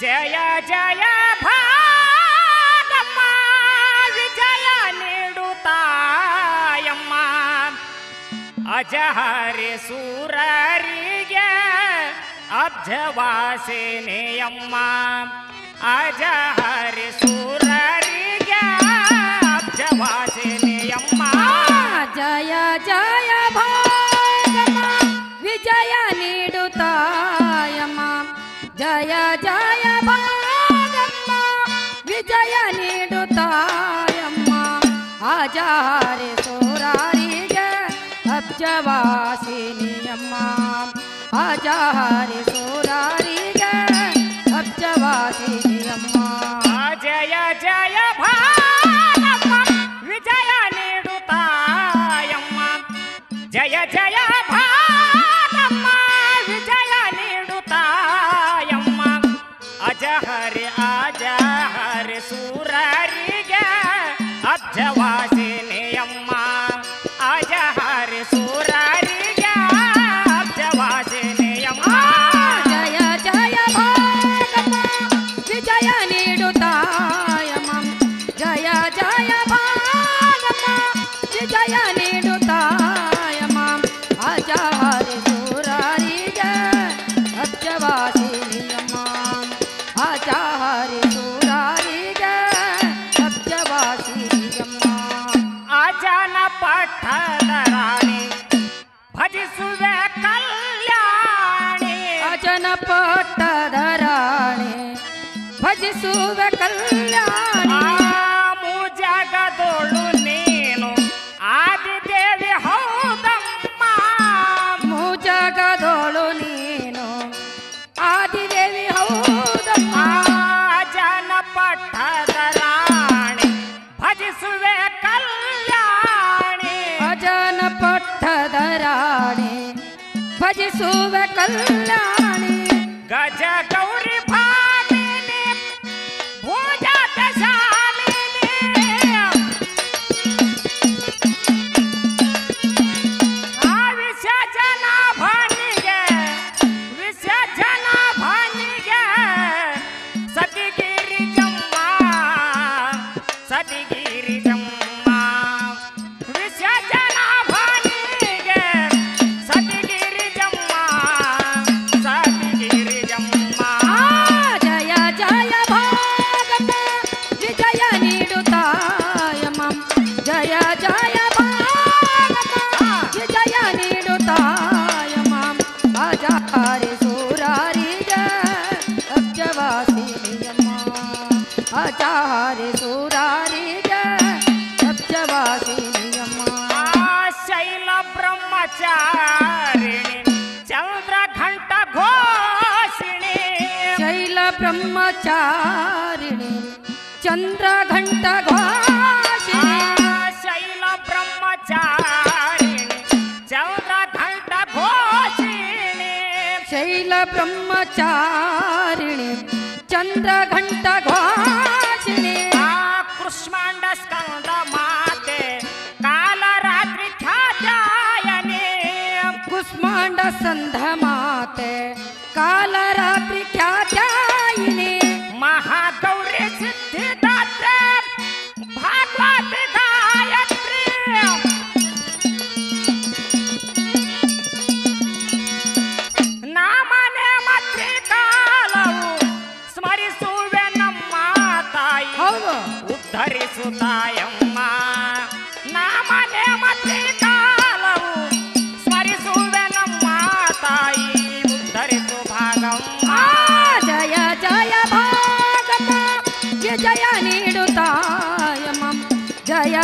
Jaya Jaya Bhagamma Vijaya ನೀಡುತ್ತಾಯಮ್ಮ. ಅಜಹರಿ ಸೂರರಿಗೆ ಅಬ್ಜವಾಸಿನಿಯಮ್ಮ. ಅಜಹರಿ ಸೂರ Jaya Jaya Bhagamma Vijaya ನೀಡುತ್ತಾಯಮ್ಮ ಆಜಾರಿ ಸೋರಾರಿಗೆ ಅಬ್ಜವಾಸಿನಿಯಮ್ಮ ಆಜಾರಿ ಸೋರಾರಿಗೆ ಅಬ್ಜವಾಸಿನಿಯಮ್ಮ Jaya Jaya why I saw that. Brahmacharini ಚಂದ್ರ ಘಂಟ ಶೈಲ ಬ್ರಹ್ಮಚಾರಿಣಿ ಚಂದ್ರ ಘಂಟ ಘೋಷಿಣಿ ಶೈಲ ಬ್ರಹ್ಮಚಾರಿಣಿ ಚಂದ್ರ ಘಂಟ ಘೋಷ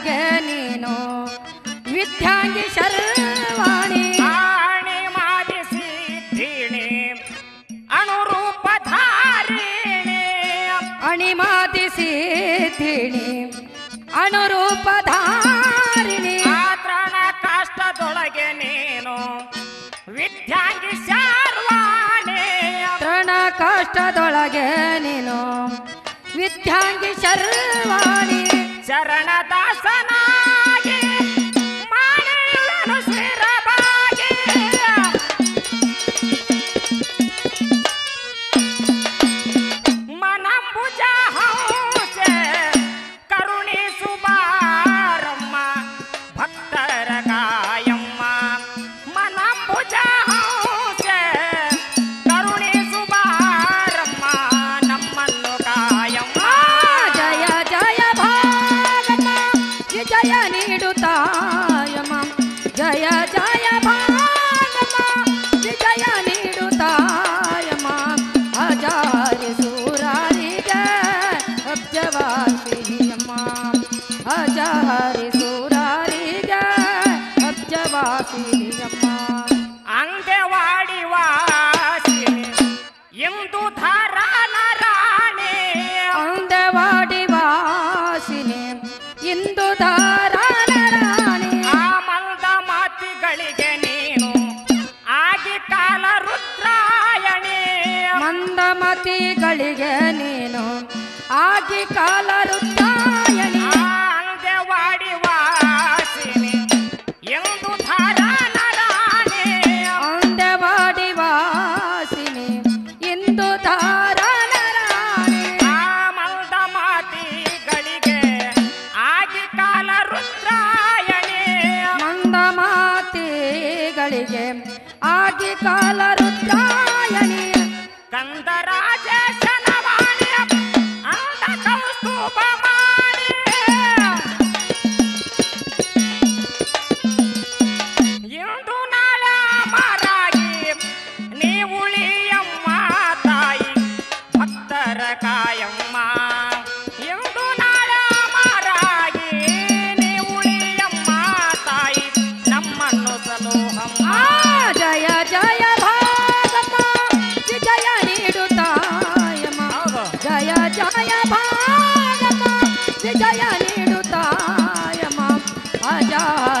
ನನಗೆ ನೀನು ವಿದ್ಯಾಂಗಿ ಶರ್ವಾಣಿ. ಆಣಿ ಮಾದಿಸಿದ್ದೀನಿ ಅಣುರೂಪ ಧಾರಿಣಿ. ಅಣಿ ಮಾದಿಸಿದ್ದೀನಿ ಅಣುರೂಪ ಧಾರಿಣಿ. ಆತ್ರಣ ಕಷ್ಟದೊಳಗೆ ನೀನು ವಿದ್ಯಾಂಗಿ ಶರ್ವಾಣಿ. ತೃಣ ಕಷ್ಟದೊಳಗೆ ನೀನು ವಿದ್ಯಾಂಗಿ ಶರ್ವಾಣಿ. ಶರಣ ಅಬ್ಜವಾಸಿಯಮ್ಮ ಅಂಗವಾಡಿ ವಾಸಿನಿ ಇಂದು ಧಾರಾನ ರಾಣಿ ಅಂದವಾಡಿ ವಾಸಿನಿ ಇಂದು ಧಾರಾಣ ರಾಣಿ ಆ ಮಂದ ಮಾತಿಗಳಿಗೆ ನೀನು ಆಗಿ ಕಾಲ ರುದ್ರಾಯಣಿ. ಮಂದಮತಿಗಳಿಗೆ ನೀನು ಆಗಿ ಕಾಲ ರುದ್ರಾಯಣಿ जा